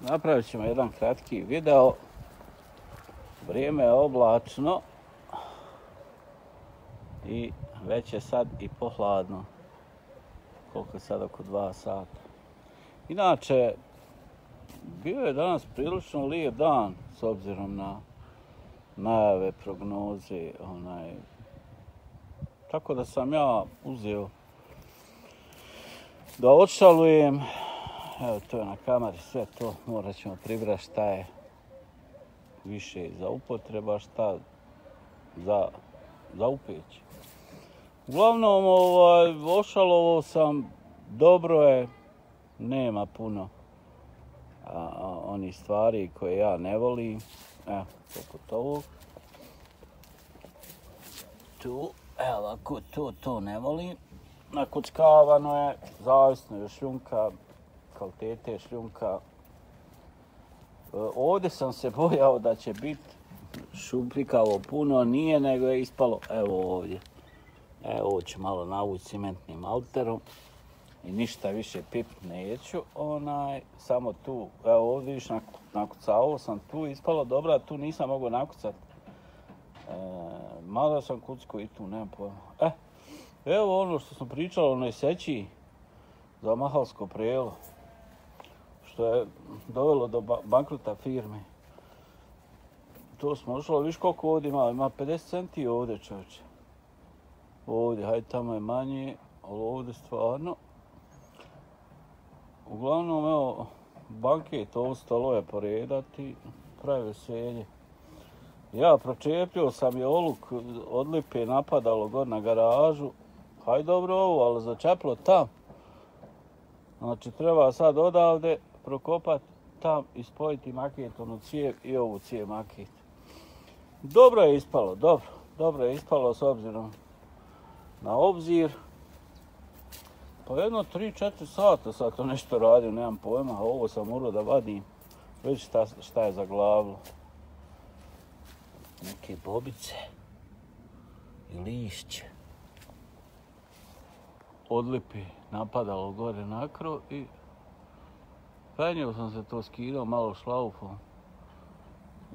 Napravit ćemo jedan kratki video. Vrijeme je oblačno i već je sad i pohladno. Koliko je sad oko dva sata. Inače, bio je danas prilično lijep dan s obzirom na najave, prognoze, onaj, tako da sam ja uzeo da odšalujem Evo to je na kamari sve to, morat ćemo pribrati šta je više za upotreba, šta za, za upeć. Uglavnom, ovaj, ošalovo sam, dobro je, nema puno a, a, oni stvari koje ja ne volim. Evo, poput ovog. Tu, evo ako to, to ne volim. Nakuckavano je, zavisno je šljunka, kvalitete šljunka. E, ovdje sam se bojao da će biti šupljikavo puno, nije nego je ispalo, evo ovdje. Evo ovo ću malo navući cimentnim alterom i ništa više pip neću. Onaj, samo tu, evo ovdje viš nakucao sam tu, ispalo dobro, tu nisam mogao nakucat. E, malo sam kucko i tu, nemam pojma. E, evo ono što sam pričali, onoj seći za mahalsko prelo što je dovelo do bankrota firme. To smo ušlo, viš koliko ovdje ima, ima 50 centi ovdje čovječe. Ovdje, hajde tamo je manje, ali ovdje stvarno. Uglavnom, evo, banket to ostalo je poredati, pravi veselje. Ja pročepio sam je oluk odlipe napadalo god na garažu. Hajde dobro ovo, ali začeplo tam. Znači, treba sad odavde prokopat tam i spojiti maket, ono cijev i ovu cijev maket. Dobro je ispalo, dobro. Dobro je ispalo s obzirom na obzir. Pa jedno 3-4 sata sad to nešto radim, nemam pojma. Ovo sam morao da vadim. Već šta, šta je za glavu. Neke bobice i lišće. Odlipi napadalo gore na krov i Penio sam se to skidao malo šlaufo.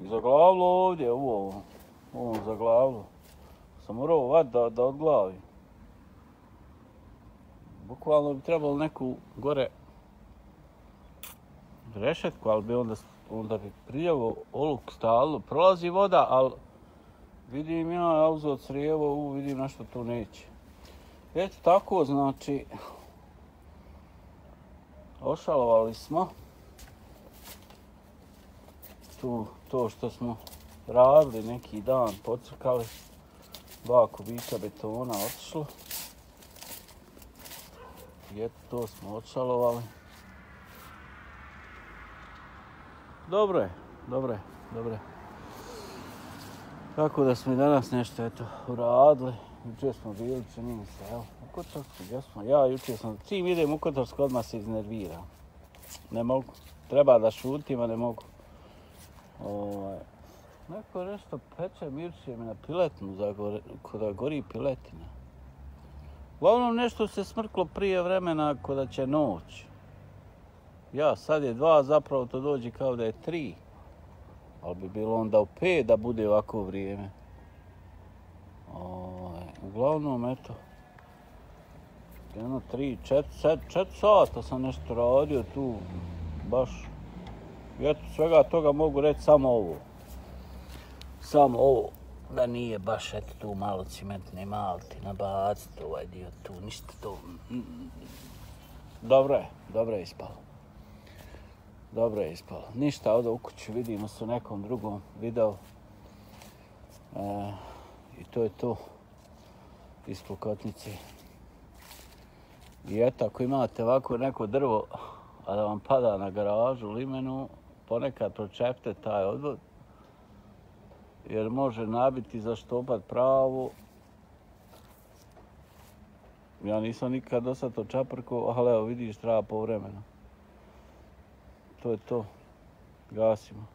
I zaglavilo ovdje, u ovom. U ovom zaglavilo. Sam morao vat da, da odglavi. Bukvalno bi trebalo neku gore rešetku, ali bi onda, onda bi prijavo oluk stalo. Prolazi voda, ali vidim ja, ja uzeo crijevo, u, vidim nešto tu neće. Eto tako, znači, ošalovali smo tu to što smo radili neki dan, pocrkali dva kubika betona otišlo. I eto to smo očalovali. Dobro je, dobro je, dobro je. Tako da smo i danas nešto eto uradili. Juče smo bili, čini mi se, evo, u Kotorsku, gdje smo? Ja juče sam, čim idem u Kotorsku, odmah se iznerviram. Ne mogu. Treba da šutim, a ne mogu. Ovaj, neko nešto peče mirče mi na piletnu, za gore, kada gori piletina. Uglavnom nešto se smrklo prije vremena kada će noć. Ja, sad je dva, zapravo to dođe kao da je tri. Ali bi bilo onda u pet da bude ovako vrijeme. O, uglavnom, eto, jedno, tri, čet, čet, čet sata sam nešto radio tu, baš, i eto, svega toga mogu reći samo ovo. Samo ovo, da nije baš, eto, tu malo cimentne malti, nabaciti ovaj dio tu, ništa to. Dobro je, dobro je ispalo. Dobro je ispalo. Ništa, ovdje u kući vidimo se u nekom drugom videu. E, I to je to iz Plukotnice. I eto, ako imate ovako neko drvo, a da vam pada na garažu, limenu, ponekad pročepte taj odvod, jer može nabiti za štopat pravu. Ja nisam nikad do sad to čaprko, ali evo vidiš, treba povremeno. To je to. Gasimo.